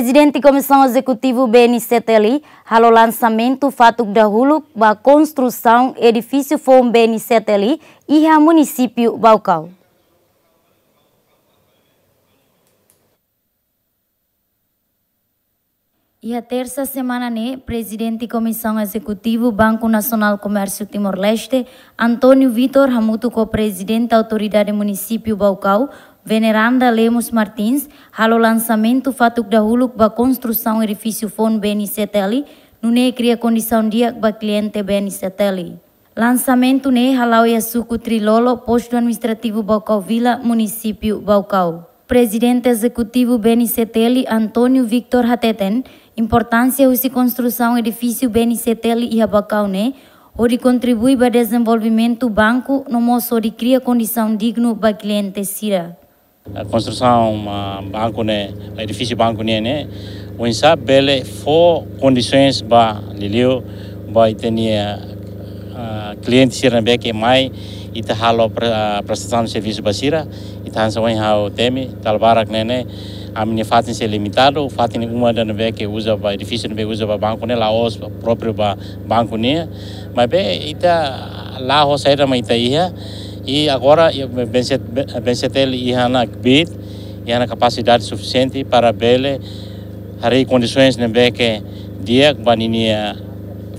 Presidente Comissão Executiva BNCTLI o lançamento fato da Hulu para construção edifício FOM BNCTLI e a município Balcão. E a terça semana, né, presidente da Comissão Executiva Banco Nacional Comércio Timor-Leste, Antônio Vitor Ramuto, co-presidente da Autoridade Município Balcão, Veneranda Lemos Martins, halo lançamento fatuk dahulu ba construção edifício FON BNCTL, nune cria condição dia ba cliente BNCTL. Lançamento ne halau ya suku Trilolo, posto administrativo Balcau Vila, município Balcau. Presidente executivo BNCTL Antônio Victor Hateten, importância de construção edifício BNCTL e Abacau ne, onde contribui para o desenvolvimento do banco, no moço de criar condição digna para cliente Sira. A construção uh, banco né, edifício banco né, né, o insab bele for condições para lilio para ter cliente Sira que mais e tá halo prestação de serviço basira e tá hansa wen hau temi talbarak nene a minha fatin se limitado fatin uma da neve que usa para edifício neve usa para banco né lá os próprio para banco né mas bem ita lá ho saída mas ita ia e agora bencetel ia na bit ia na capacidade suficiente para bele hari condições neve que dia baninia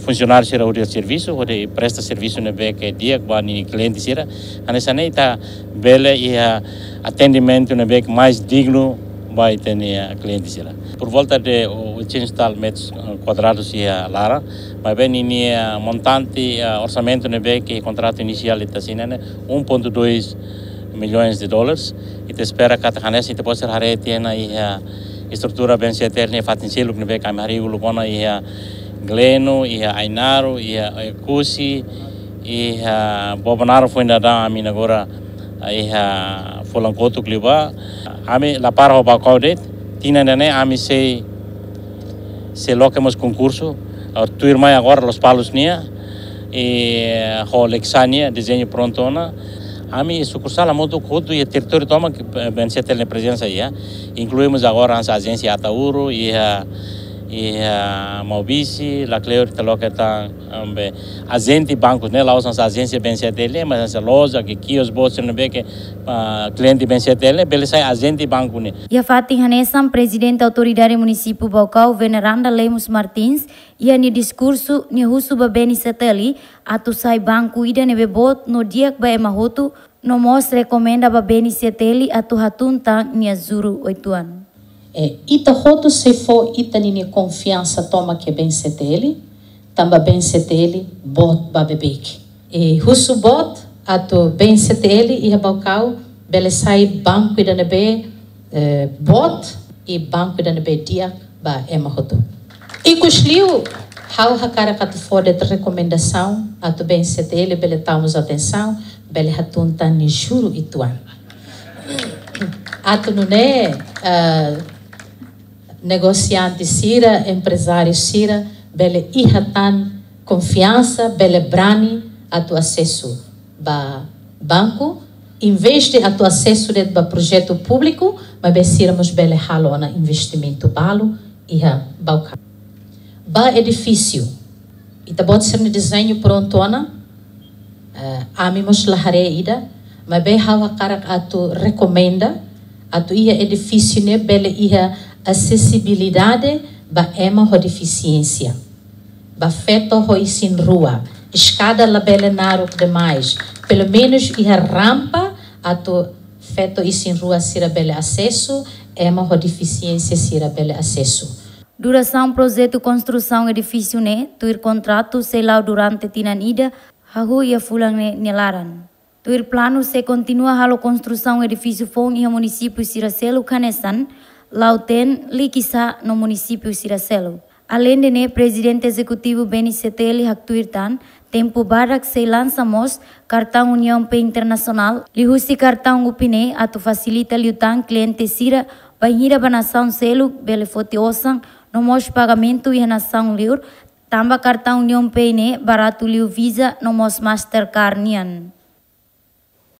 funcionário será o serviço o presta serviço ne que dia bani cliente será anessa ne tá bele e atendimento ne que mais digno vai ter a cliente será por volta de 800 tal metros quadrados e a lara mas bem ini montante orçamento ne que contrato inicial assim né 1.2 milhões de dólares. E te espera que a hanessa te possa harete na e a estrutura bem se eterne fatin selo ne que a marigo lupona e a Gleno, ia Ainaro, ia Kusi, ia Bobanaro foi ainda dar a mim agora, ia Fulancoto Cliba, ami la para o bacau det, tina nene ami se se loquemos concurso, tu irmã agora los palos nia, e ho Lexania, desenho prontona, ami sucursal a modo codo e território toma que bem se tem presença aí, incluímos agora a agência Atauro e a e a Malbici, la Cleo que está um, agente bancos, né? Lá usam as agências bem dele, mas essa loja que aqui os bolsos não vê que uh, cliente bem dele, ele sai agente banco, né? E a Fatih Hanesam, presidente da autoridade município Bocau, Veneranda Lemos Martins, e a discurso ni husu ba beni seteli, atu sai banco ida ne bebot no dia que vai mahotu, no mos recomenda ba beni seteli atu hatun tang ni azuru oituan. É, ita roto se for ita nini confiança toma que bem se dele, tamba bem se dele, bot babebek. E russo bot, ato bem se dele e rabaucau, bele sai banco e nebe eh, bot e banco e nebe dia ba ema roto. E cusliu, hau hakara katu fora de recomendação, ato bem se dele, bele tamos atenção, bele hatunta ni juro ituan. Ato não é uh, negociante Sira, empresário Sira, bele ihatan confiança, bele brani a tu acesso ba banco, de a tu acesso de ba projeto público, mas besiramos bele halona investimento balo e a balca. Ba edifício, e tá pode ser no desenho prontona, uh, amimos lahare ida, mas bem hawa cara a tu recomenda, a tu ia edifício ne bele ia acessibilidade ba deficiência. Ba feto ho isin rua. Escada la belenaro demais. Pelo menos a rampa ato feto isin rua sira bele acesso, ema ho deficiência sira bele acesso. Duração projeto construção edifício ne, tuir contrato selau durante tinanida, hahu ia fulang ne nelaran. Tuir plano se continua halo construção edifício fon e município Siracelo Canesan, Lauten, Likisa, no município Siracelo. Além de né, presidente executivo Seteli Haktuirtan, tempo barak se lançamos cartão União P Internacional, lihusi cartão upine atu facilita liutan cliente sira banhira banação selo bele fotiosan no mos pagamento e nação liur, tamba cartão União P ne barato liu visa no mos Mastercard nian.